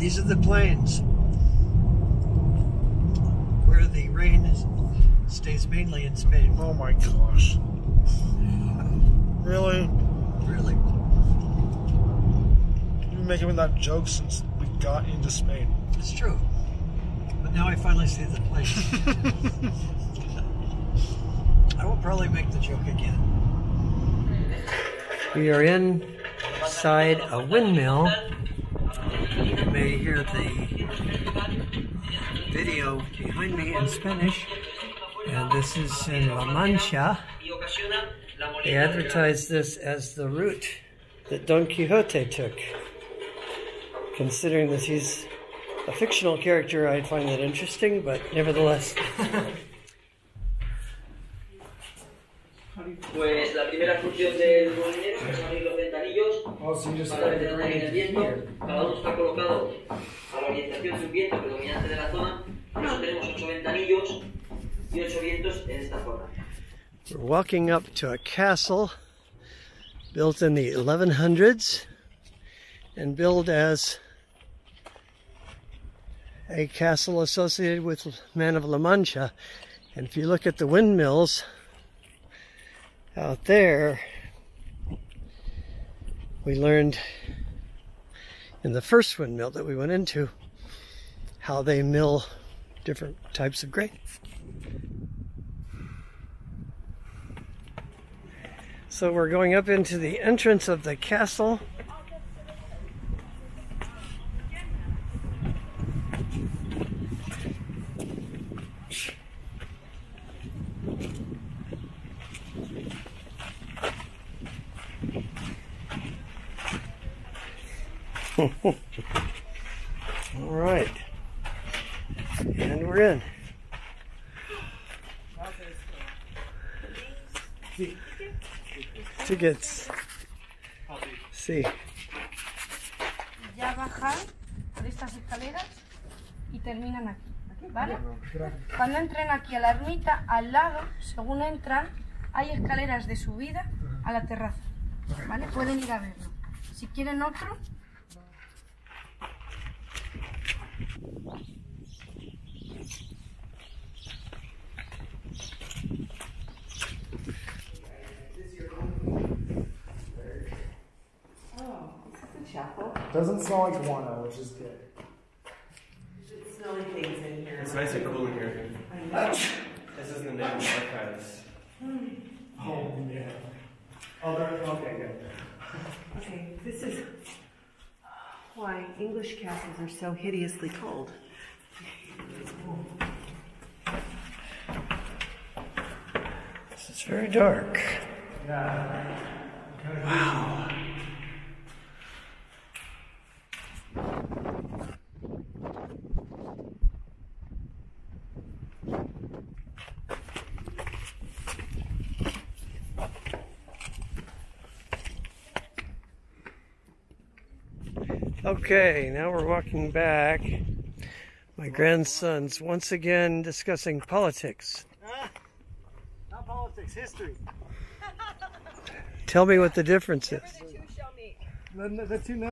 These are the plains where the rain is, stays mainly in Spain. Oh my gosh. Really? Really. You've been making that joke since we got into Spain. It's true. But now I finally see the place. I will probably make the joke again. We are inside a windmill. You may hear the video behind me in Spanish. And this is in La Mancha. They advertise this as the route that Don Quixote took. Considering that he's a fictional character, I'd find that interesting, but nevertheless. Pues la primera función del es abrir los ventanillos para que tengan. Cada uno está colocado a la orientación de un viento predominante de la zona. Por eso tenemos ocho ventanillos y ocho vientos en esta zona. We're walking up to a castle built in the 1100s and built as a castle associated with Man of La Mancha. And if you look at the windmills out there, we learned in the first windmill that we went into how they mill different types of grain. So we're going up into the entrance of the castle. All right. And we're in. Tickets. Sí. Ya bajan por estas escaleras y terminan aquí. ¿Vale? Cuando entren aquí a la ermita, al lado, según entran, hay escaleras de subida a la terraza. ¿Vale? Pueden ir a verlo. Si quieren otro, Doesn't smell like guano, which is good. smelly things in here. It's nice and cool in here. This is the Naval Archives. Hmm. Oh yeah. Oh, there, okay, good. Okay, this is why English castles are so hideously cold. It's very dark. Okay, now we're walking back. My grandson's once again discussing politics. Ah, not politics, history. Tell me what the difference is. The, the two